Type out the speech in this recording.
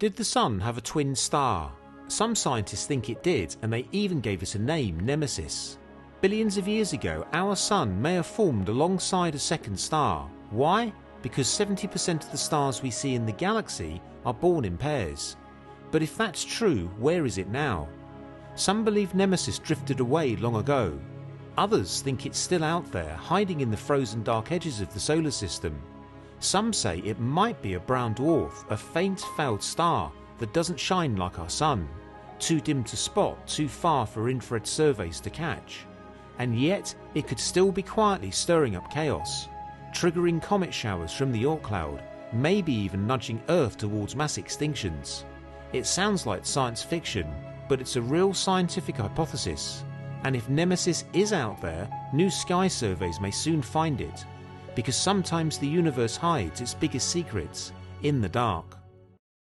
Did the Sun have a twin star? Some scientists think it did, and they even gave it a name, Nemesis. Billions of years ago, our Sun may have formed alongside a second star. Why? Because 70% of the stars we see in the galaxy are born in pairs. But if that's true, where is it now? Some believe Nemesis drifted away long ago. Others think it's still out there, hiding in the frozen dark edges of the solar system. Some say it might be a brown dwarf, a faint failed star that doesn't shine like our sun, too dim to spot, too far for infrared surveys to catch. And yet, it could still be quietly stirring up chaos, triggering comet showers from the Oort cloud, maybe even nudging Earth towards mass extinctions. It sounds like science fiction, but it's a real scientific hypothesis. And if Nemesis is out there, new sky surveys may soon find it, because sometimes the universe hides its biggest secrets in the dark.